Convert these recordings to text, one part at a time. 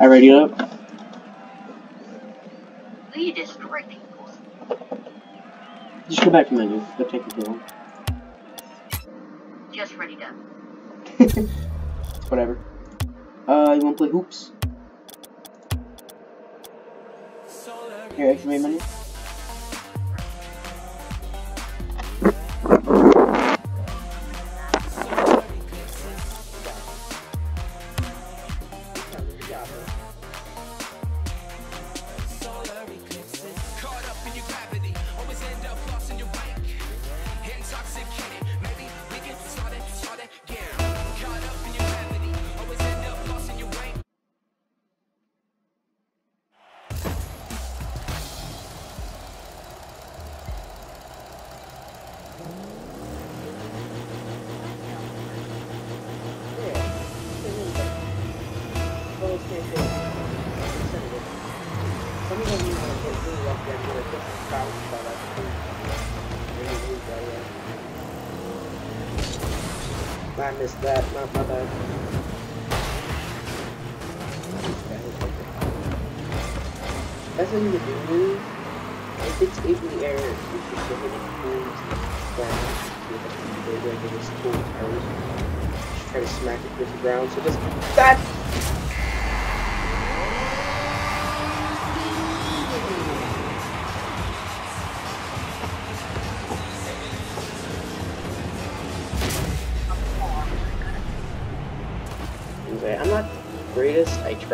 I ready up. We destroy people. Just go back to menu. Go take a kill. Just ready to. Whatever. Uh, you wanna play hoops? Here, exclamate menu. I missed that, my bad. That's what you would do. If it's in the air, you should get it cool down. They're going to get this cool. Just try to smack it with the ground. So just that.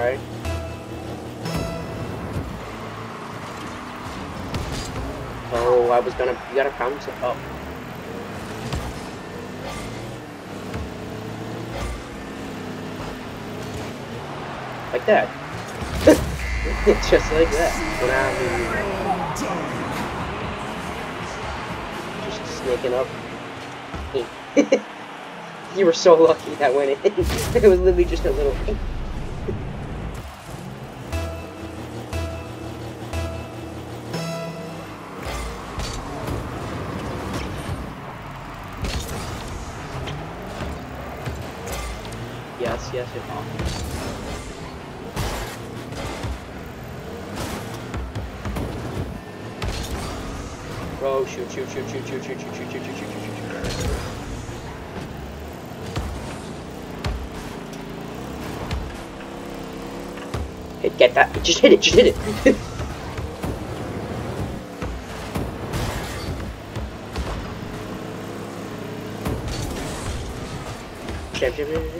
Tried. Oh, I was gonna. You gotta pound it up. Like that. Just like that. Just sneaking up. you were so lucky that went in. it was literally just a little. Bro, shoot, shoot, shoot, shoot, shoot, shoot, shoot, shoot, shoot, shoot, shoot, shoot, shoot. Hit, get that. Just hit it, just hit it. Jab, jab, jab, jab,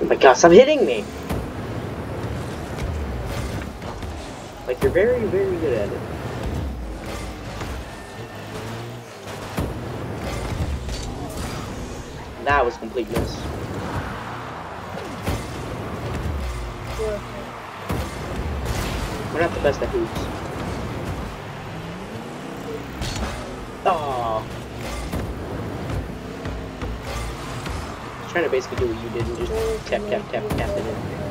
Oh my stop hitting me! Like, you're very, very good at it. That was complete miss. We're not the best at hoops. Trying to basically do what you did and just tap, tap, tap, tap it in.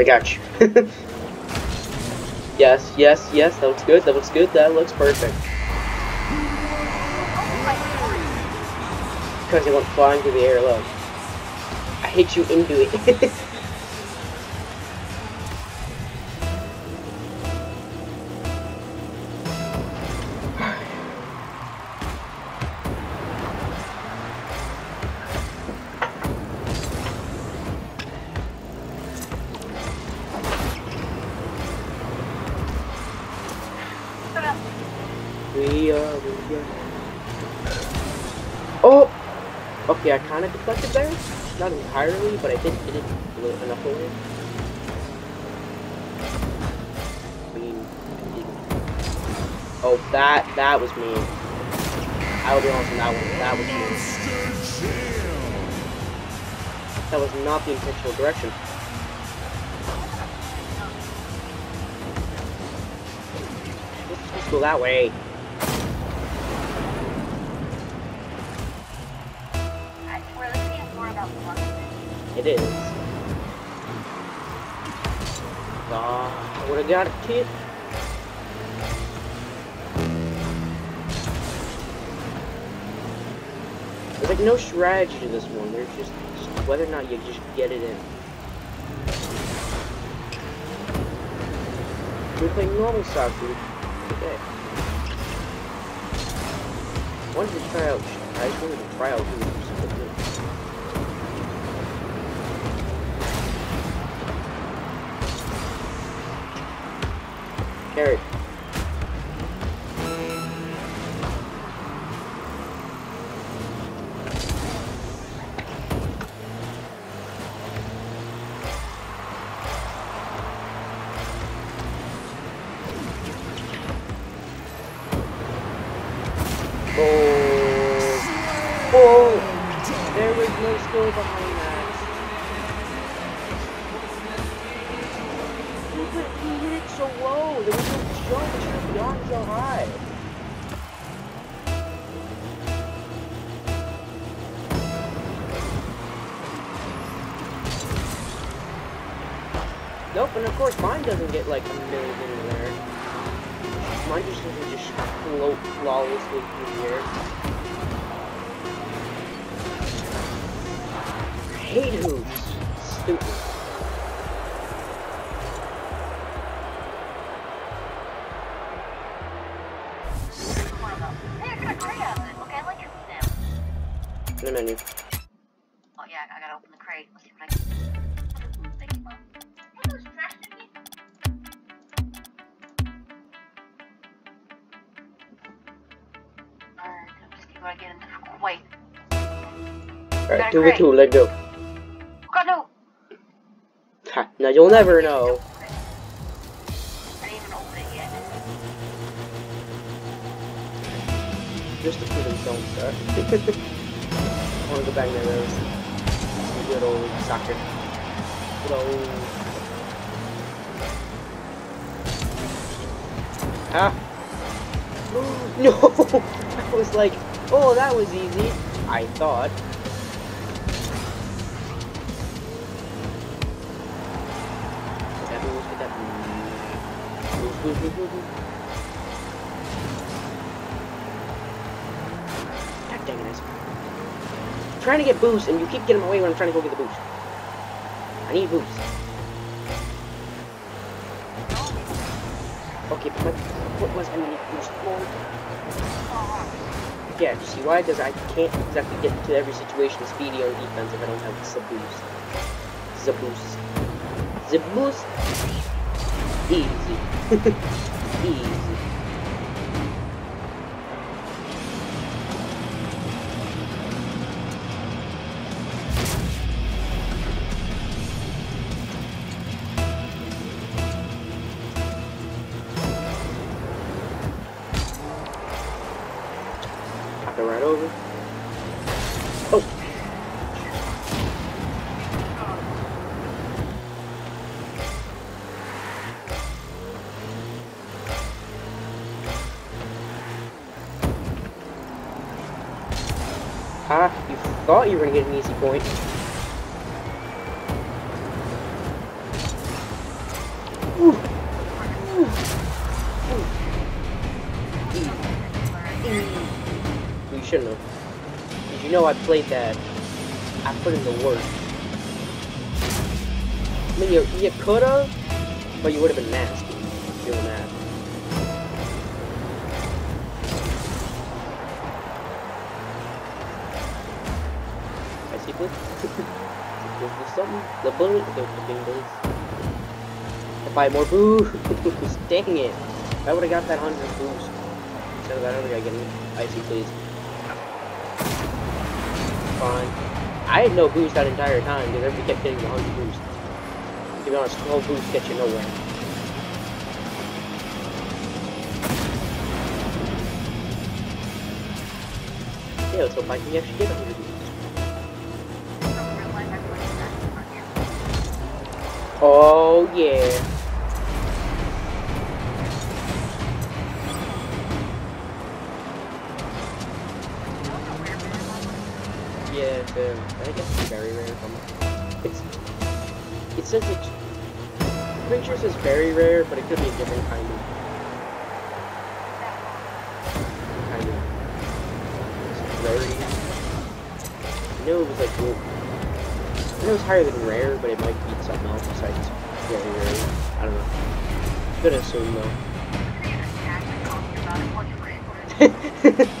I got you. yes, yes, yes, that looks good, that looks good, that looks perfect. Because it went flying through the air, look. I hit you into it. kind of deflected there. Not entirely, but I did hit it enough away. Oh, that, that was me. I will be honest on that one. That was me. That was not the intentional direction. Let's, let's go that way. It is. Ah, I would have got a kid. There's like no strategy to this one. There's just, just whether or not you just get it in. We're playing normal soccer today. Why don't we try out? I just wanted to try out hoops. Carrot. Nope, and of course mine doesn't get like a million in there. Mine just doesn't just float flawlessly through the air. Hate hoops. Stupid. The menu. Oh yeah, I gotta open the crate. Let's see what I can. Alright, let's see what I get. Wait. Alright, two v two, let go. God, no! Ha, now you'll never know. I didn't even open it yet. Just to prove them don't start. I wanna go back there? those. Good old soccer. Good old. Ah! No! I was like, oh, that was easy. I thought. God dang it, I'm trying to get boost, and you keep getting away when I'm trying to go get the boost. I need boost. Okay, but foot was underneath boost. Lord. Yeah, you see why? Because I can't exactly get to every situation speedy on defense if I don't have the boost. The boost. Easy. Easy. it right over. Oh! Ah, you thought you were gonna get an easy point. Ooh. Ooh. Ooh shouldn't have. Because you know I played that. I put in the work. I mean, you, you could have, but you would have been nasty doing that. I see something. The bullet. The, big bullets. To buy more boost. Dang it. I would have got that 100 boost. Instead of that other guy getting icy, please. Fine. I had no boost that entire time because everybody kept getting the 100 boost. To be honest, 12 boosts gets you nowhere. Yeah, let's hope I can actually get 100 boost. From real It's, it says it's, it says very rare, but it could be a different kind of, kind of rarity. I knew it was like, well, I know it was higher than rare, but it might be something else besides very rare. I don't know. Gonna assume though.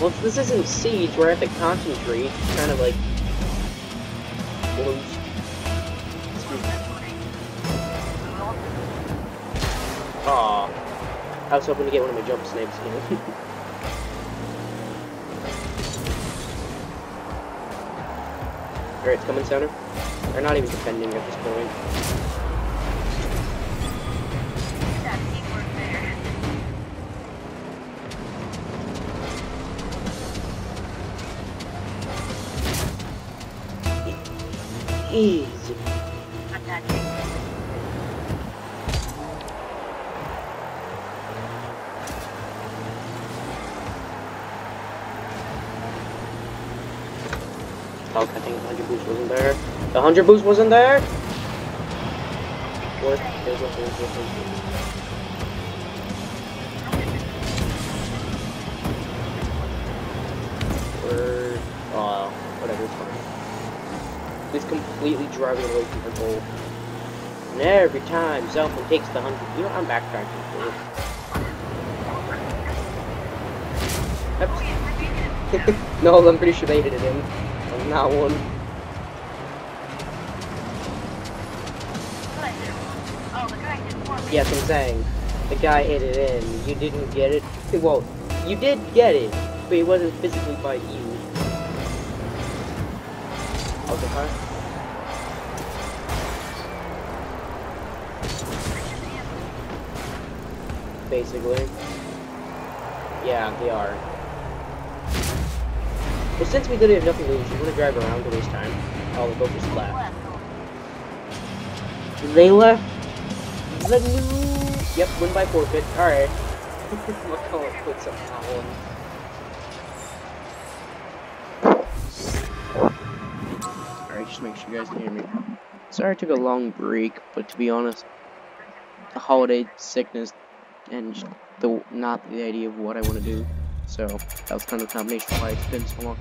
Well, this isn't siege, where I have to concentrate, it's kind of like Aw. I was hoping to get one of my jump snipes again. Alright, it's coming center. They're not even defending at this point. Easy. Oh, I think the 100 boost wasn't there. The 100 boost wasn't there? What? There's a-. Oh, whatever, it's fine. He's completely driving away from her goal. And every time Zelfin takes the 100, you know, I'm backtracking. dude. Oops. no, I'm pretty sure they hit it in. That one. Yes, I'm saying. The guy hit it in. You didn't get it. Well, you did get it, but it wasn't physically by you. Okay, fine. Basically. Yeah, they are. Well, since we literally have nothing to lose, you want to drive around to waste time. Oh, the both just left. They left the new. Yep, win by forfeit. Alright. It quits on that one. Alright, just make sure you guys can hear me. Sorry I took a long break, but to be honest, the holiday sickness and the not the idea of what I want to do. So that was kind of a combination of why it's been so long.